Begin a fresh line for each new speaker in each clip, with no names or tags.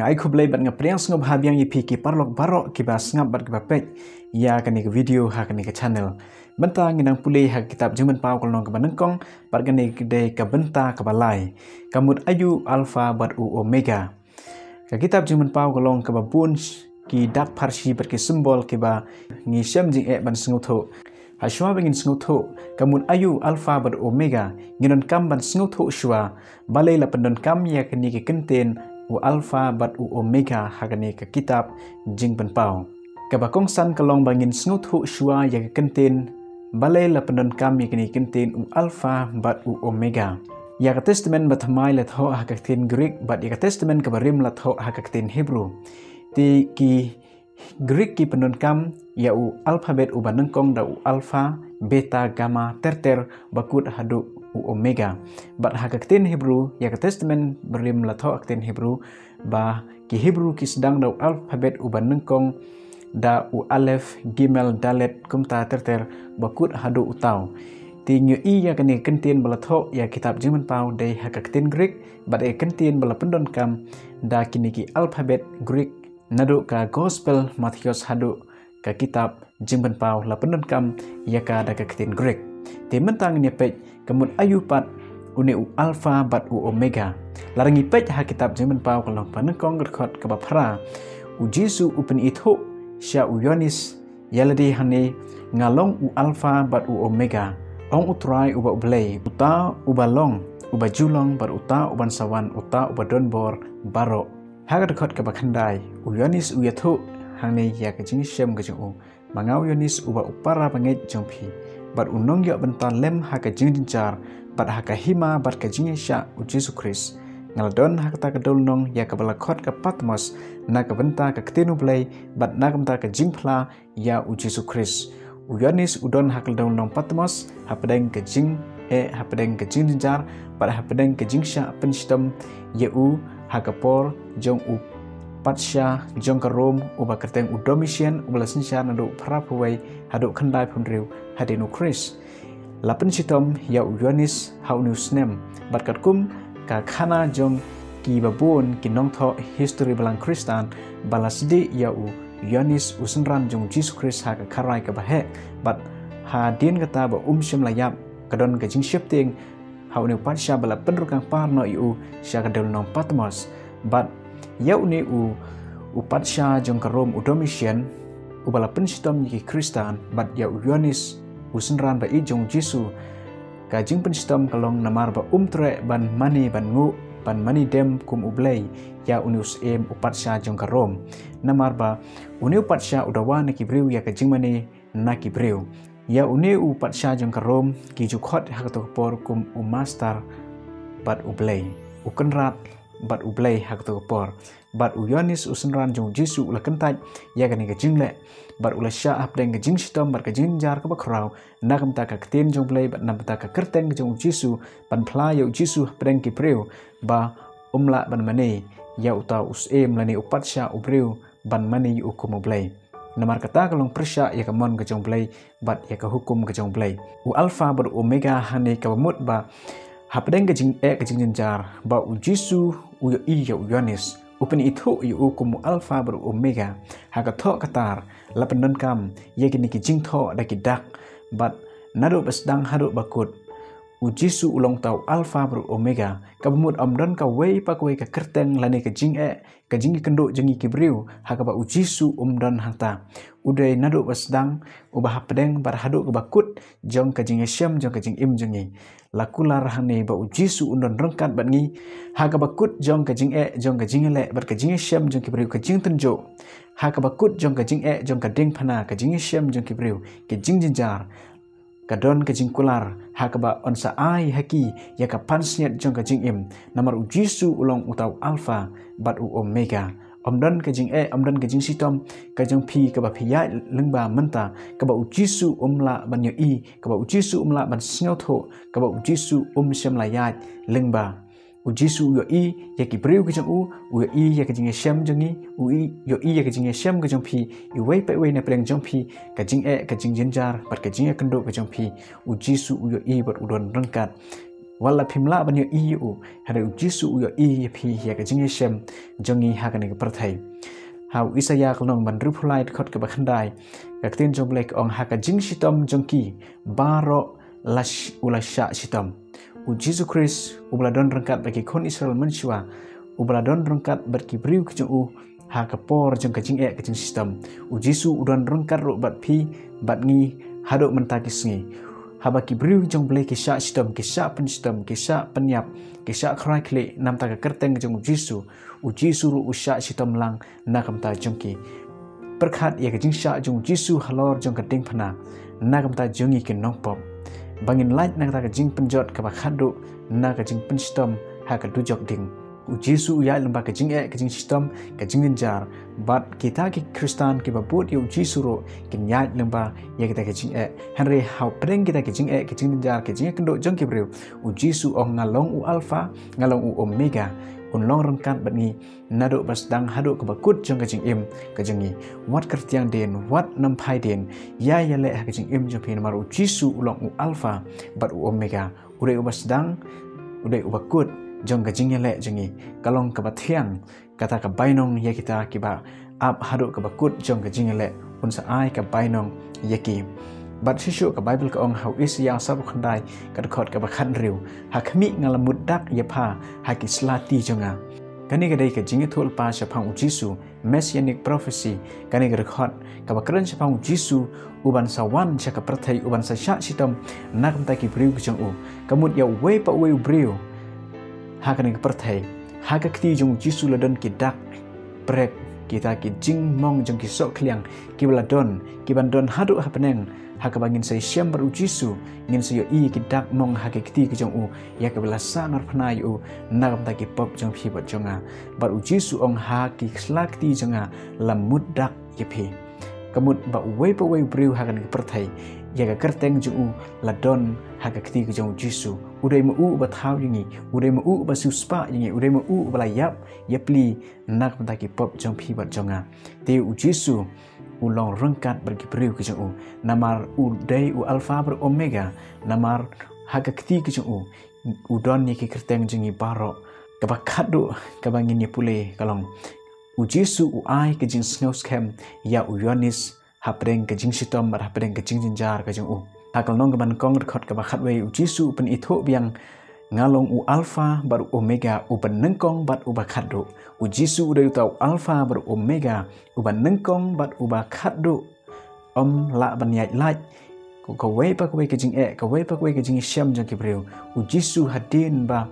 Ngai ku blai bat ngapriang sngop habiang yipi ki parlok barok ki ba sngap bat ki ba pek ya kani ke video ha kani ke channel. Benta nginang pulih ha kitab jumen pau kol nong ke banengkong bat kani ke de ke benta ke balai. Kamut ayu alfa bat u omega. Ka kitab jumen pau nong ke ba bun ki dak parsi bat ki simbol ki ba ngi syam jing e ban sngutho. Ha shwa bengin sngutho kamut ayu alfa bat omega nginon kam ban sngutho shwa balai la pendon kam ya kani ke kenten u alpha bat u omega hagani ke kitab jing pen pau. Ke bakong san kalong bangin snut hu shua ya ke kentin balai la pendon kam ya kini kentin u alpha bat u omega. Ya ke testament bat mai la tho ha ke greek bat ya ke testament ke barim la tho ha ke hebrew. Ti ki greek ki pendon kam ya u alphabet u banengkong da u alpha beta gamma terter bakut hadu u omega. Bat ha kakten hebrew ya ka testament berim la tho akten hebrew ba ki hebrew ki sedang da alphabet u banengkong da u alef gimel dalet kum ta terter bakut hadu utau ti nyu i ya kani kentien bala tho ya kitab jiman pau de ha kakten greek bat e kentien bala pendon kam da kini ki alphabet greek nadu ka gospel matthews hadu ka kitab jiman pau la pendon kam ya ka da kakten greek ti mentang ni pej kemud ayu pat uni u alpha bat u omega. Larangi pej ha kitab jemen pau kalau panen kong rekod ke bapra u jisu u pen itho sya u yonis yaladi hani ngalong u alpha bat u omega. Ong utrai u ba blay uta u balong u ba julong bar uta u ban sawan uta u ba donbor baro. Ha rekod ke bakhandai u yonis u yatho hangni ya ke jing shem ke jung u. Mangau yonis u ba upara banget jongpi bat unong yo lem ha ka jing dincar bat ha ka hima bat ka jing sha u jesu kris ngaladon ha ka dol nong ya ka bala khot ka patmos na ka benta ka ktenu blai bat na ka ka jing phla ya u jesu kris u yanis udon ha ka dol nong patmos ha pedeng ka jing e ha pedeng ka jing dincar bat ha pedeng ka jing sha pen ye u ha ka por jong u Patsha jongkarom uba kerteng udomisian ubla ubala nadu prapuwai hadu khandai phunriu hadinu kris Lapen sitom ya uyonis Yohanes haunu snem batkat kum, ka khana jong, ki babun ki nongtho history balang Kristan balasdi ya u yonis usenran jong Jesus Christ, ha ka kharai ka bahe bat ha din kata ba umshim layap kadon ka jing shifting haunu patsha bala penrukang parno yu sya ka nong patmos, bat yau ni u u patsha jong karom u domisian u bala pensitom ni kristan bat ya u yonis u senran ba i jong jisu ka jing pensitom kalong namar ba umtre ban mani ban ngu ban mani dem kum u blay ya unius em u patsha jong namar ba uni u patsha u dawa ni kibriu ya ka jing mani na kibriu ya uni u patsha jong karom ki jukhot hak por kum u master bat u kenrat bat ublay hak tu por bat uyanis usenran jong jisu ula kentaj ya gani ke jingle bat ula sya ap deng jing sitom bat ke jinjar ke bakrau nak mta ka ketin jong blay bat nam ta ka kerten ke jong jisu ban pla ya jisu pedeng ki preu ba umla ban mane ya uta us em lani upat sya ubreu ban mane yu ukum blay Namar kata kalong persya ya ke mon jong blay bat ya ke hukum ke jong blay u alfa bat omega hani ke bamut ba hapdeng ke jing e ke jing jar ba u jisu u yo i yo yonis upen itu yu u kumu alfa ber omega ha tho katar la pendon kam ye ke ni ki jing tho da ki dak bat nado bas hado bakut u jisu ulong tau alfa ber omega ka bumut amdon ka wei pa ko ka kerteng lani ka jing e ka jing ki kendo jengi ki briu ha ka ba u jisu umdon hanta udai nado bas dang u ba hapdeng bar hado ka bakut jong ka jing syam jong ka jing im jengi lakular hani ba u jisu undon rengkat bat ngi ha ka bakut jong ka jing e jong ka jing le bar ka jing syam jong ki briu ka jing tenjo ha ka bakut jong ka jing e jong ka ding phana ka jing syam jong ki briu ki jing jinjar kadon ke jingkular hakaba onsa ai haki ya ka pansniat jong ka jing im. Namar u jisu ulong utau alpha bat u omega. Omdon ke jing e omdon ke jing sitom. Ka jong pi ka ba phia lengba menta. Ka ba u jisu umla ban yo i ka ba u jisu umla ban snyo tho. Ka ba u jisu um shem la ya lengba u jisu yo i ya ki breu ke jong u u yo i ya ke jing shem jong i u i yo i ya ke jing shem ke jong pi i wei pe wei na preng jong pi ka jing e ka jing jinjar par ka jing e kendo ke jong pi u jisu u yo i bar u don rangkat wala phimla ban yo i u hare u jisu u yo i phi ya ka jing shem jongi ha ka ne ka prathai hau isaya klong ban ru phulai khot ka bakhandai ka tin jong lek ong ha ka jing sitom jongki baro lash ulasha sitom u jisu chris u bladon rangkat bagi kon israel menshwa u bladon rangkat bagi briu ke u ha ka por jong ka jing e ka jing sitom u jisu u don rangkat ro bat phi bat ngi hado mentakis ngi haba ki briu jong ble ki sha sitom ki sha pen sitom ki sha penyap ki sha khrai kle nam ta kerteng jong jisu u jisu ru u sha sitom lang na kam ta jong ki. Perkhat ka jing sha jisu halor jong ka ding phana na kam ta jong ki nong pop bangin light na ka jing penjot ka ba khadu na ka jing pen sitom ha ka du jok ding u jisu ya lemba ka jing e ka jing sitom ka jing jar bat kita ki kristan ki ba but yu jisu ro ki nya lemba ya kita ka jing e henry how preng kita ki jing e ki jing jar ki jing kendo jong ki u jisu ong ngalong u alpha ngalong u omega un long rengkat bat ni nado bas dang hado ke bakut jong ka jing im ka jing ni wat kertiang den wat nam pai den. Ya ya le ka jing im jong pi mar u jisu ulong u alpha bat u omega. Ure u bas dang ure u bakut jong ka jingye le jingi kalong ka bathiang kata ka bainong ye kita ki ba ap hadu ka bakut jong ka jingye le. Un sa ai ka bainong ye ki bat shishu ka bible ka ong hau is yang sabu khandai ka khot ka bakhan riu ha khmi ngalamut dak ye pha ha ki slati jonga kani ka dai ka jingye thol pa sha phang jisu messianic prophecy. Kani ka khot ka bakran sha phang jisu uban sa wan sha ka prathai uban sa sha sitam nak ta ki briu ki jong u kamut ya we pa we briu hakan ke pertai haka kti jong jisu ladon ki dak prek kita ki jing mong jong ki sok kliang ki ladon ki bandon hadu hapeneng haka bangin sai syam baru jisu ngin sayo i ki dak mong haka kti ki jong u. Ya ke bela sangar pnai u. Nagam ta ki pop jong phi bat jonga baru jisu ong ha ki slakti jonga lamut dak ki phi kamut ba wei pa wei briu hakan ke pertai. Ya ka kerteng ju la don ha ka kti ke jong jisu udai mu u ba thau yingi udai mu u ba su spa yingi udai mu u ba la yap yapli nak ta ki pop jong phi ba jonga te u jisu u long rangkat ber ki priu ke jong u namar u dai u alfa ber omega. Namar ha ka kti ke jong u u don ni ki kerteng jingi baro ka ba khadu ka ba ngin ni pule kalong. U jisu u ai ke jing snows kem ya u yonis hapreng ke jing sitom bar hapreng ke jing jinjar ke jing u hakal nong ban kong rekhot ke bakhat wei u jisu pen itho biang ngalong u alpha bar omega u ban nengkong bat u bakhat do u jisu u deu tau alpha bar omega u ban nengkong bat u bakhat do om la ban yai lai ko wei pa ko wei ke jing e ko wei pa ko wei ke jing sham jang ke breu u jisu hadin ba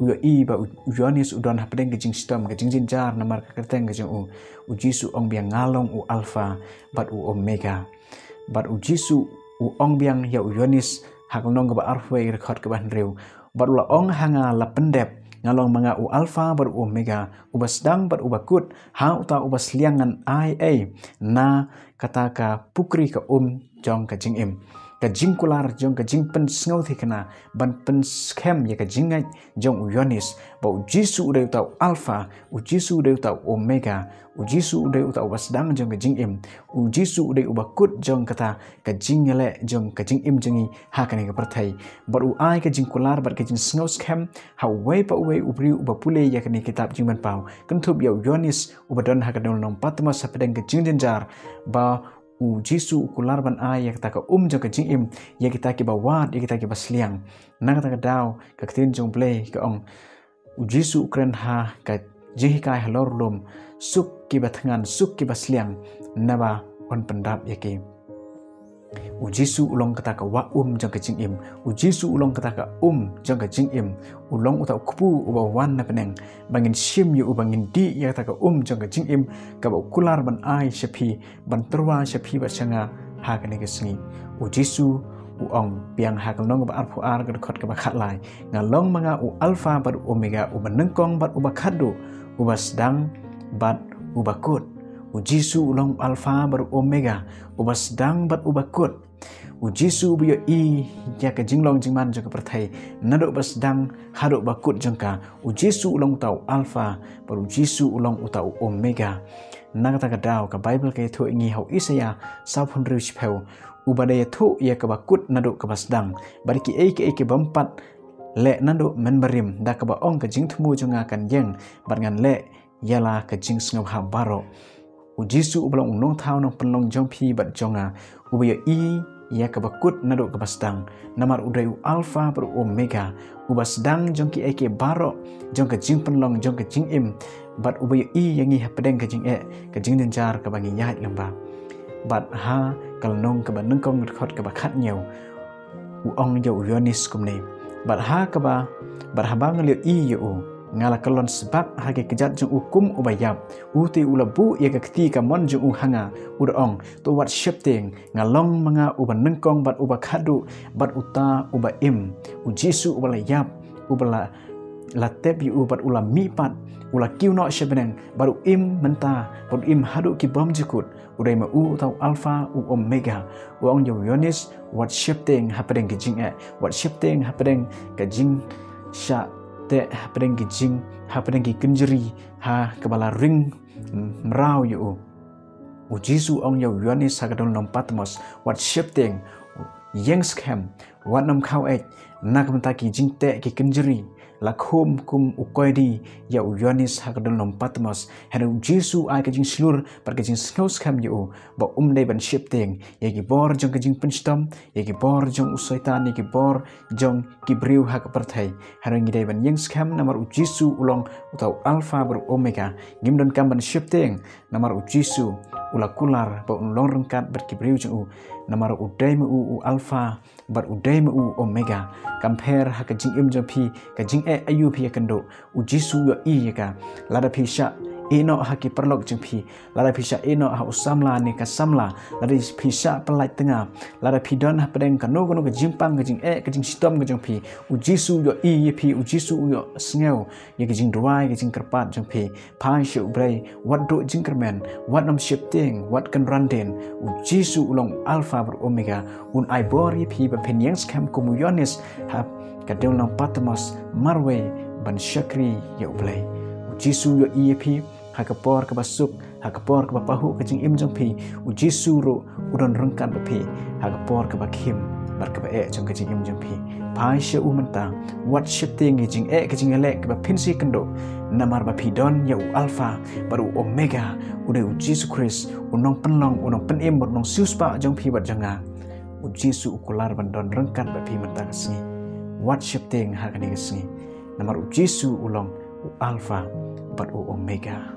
u i ba u yonis u don hapdeng ke jing stom ke jing jin jar namar ke kerteng ke jing u. U jisu ong biang ngalong u alpha bat u omega. Bat u jisu u ong biang ya u yonis hak nong ke ba arfwe rekhot ke ban reu la ong hanga la pendep. Ngalong manga u alpha bat u omega u basdang bat u bakut ha uta u basliangan ai na kata ka pukri ka um jong ka jing im ka jing kular jong ka jing pen sngo thi kana ban pen schem ya ka jing ngai jong u yonis ba u jisu u deu tau alpha u jisu u deu tau omega u jisu u deu tau wasdang jong ka jing im u jisu u deu ba kut jong kata ka jing le jong ka jing im jingi ha ka ne ka perthai ba u ai ka jing kular ba ka jing sngo schem ha wei pa wei u bri u ba pule ya ka ne kitab jing man pau. Thup ya u yonis u ba don ha ka dong nom patma sa pedang ka jing jar. Ba u jisu kular ban ya kita ka um jo ka jing im ya kita ki ba wat ya kita ki ba sliang. Na ka ka daw ka tin jong play ka ong. U jisu ukren ha ka jihi kai halor lum suk ki ba thangan suk ki ba sliang na ba on pendap ya ki u jisu ulong kata ka wa um jong ka jing im. U jisu ulong kata ka um jong ka jing im. Ulong uta kupu u ba wan na peneng bangin sim yu bangin di ya kata ka um jong ka jing im. Ka kular ban ai shapi ban terwa shapi ba sanga ha ka ne ka singi u u ong piang ha nong ba ar pu ar ka khot ka khat lai. Nga long manga u alpha ba omega u ba nengkong ba u ba khadu u sedang ba u ba kut u jisu ulong alpha ba omega u ba sedang ba u ba kut. U jisu bu yo i ya ka jinglong jingman jong ka prathai nado bas dang hado bakut jong ka. U jisu ulong tau alpha par u jisu ulong utau omega. Nang ta ka daw ka bible ka thu ingi hau isaya sa phun ru chpeu u badaya thu ya ka bakut nado ka bas dang bari ki ke ke bampat le nando men barim da ka ba ong ka jing thumu junga kan yeng. Bar ngan le yala ka jing sngaw ha baro u jisu u blong nong thau nong penlong jong phi bat jonga. U i ya ka ba kut nado bastang namar u dai u alpha pro omega. U basdang jong ki eke baro jong ka jing penlong jong ka jing im. Bat u i yang i ha pedeng ka jing e ka jing den jar ka bangi nyat lamba bat ha kal nong ka ba nong kong khot ka ba khat nyau. U ong yo yonis kumne bar ha ka ba bar ha bang i yo ngala kalon sebab ha ke kejat jung hukum ubayab u ti ula bu ye ka kti ka mon jung hanga u ong to wat shifting ngalong manga u ban nengkong bat u ba khadu bat uta u ba im. U jisu u ba yap u ba la tep yu bat ula mi pat ula kiu no shebeneng baru im menta baru im hadu ki bom jikut udai ma u tau alpha u omega. U yo yonis what shifting happening ki jing e. What shifting happening ka jing sha te happening ki jing happening ki kunjeri ha kebala ring mrau yu u. Jisu ong yo yonis ha kadon nom patmos what shifting yang scam what nam khau ek nak menta ki jing te ki kunjeri lakum kum ukoidi ya uyonis hakadon nom patmos hanu jisu ai ka jing slur par ka jing skaus kam yu ba um dei ban shifting ya ki bor jong ka jing pinstom ya ki bor jong usaitan ya ki bor jong ki briu hak partai hanu ngi dei ban yang skam namar u jisu ulong utau alpha ber omega. Ngim don kam ban shifting namar u jisu ula kular ba un long rengkat jong u namar u dei mu u alpha ber u mu u omega. Compare hak ka jing im jong pi ka jing e ayu phi kando u jisu yo i ka. La da phi sha ino ha ki perlok jeng phi la da phi sha ino ha usamla ni ka samla. La da phi sha pelai tengah. La da phi don ha pedeng ka no ka jimpang ka jing e ka jing stom ka jeng phi u jisu yo i ye phi u jisu yo sneu ye ka jing dwai ka jing kerpat jeng phi pa shi u brai what do jing kermen. What nam shifting what can run den u jisu ulong alpha ber omega. Un ai bor ye phi ba pen yang scam komuyonis ha ka deung nam patmos marwe ban shakri ye u brai Jisu yo IEP hakapor ke basuk hakapor ke bapahu ke jing im jong pi. U Jisu ro udon rengkan bapi hakapor ke bakim bar ke bae jong ke jing im jong pi. Pai she u menta what shifting ke jing e ke jing ele ke bapin si kendo. Namar bapi don ya u alpha baru omega ude u Jisu Chris unong penlong unong penim unong siuspa jong pi bat janga. U Jisu ukular ban don rengkan bapi menta kesini what shifting hakani kesini namar u Jisu ulong u alpha but o omega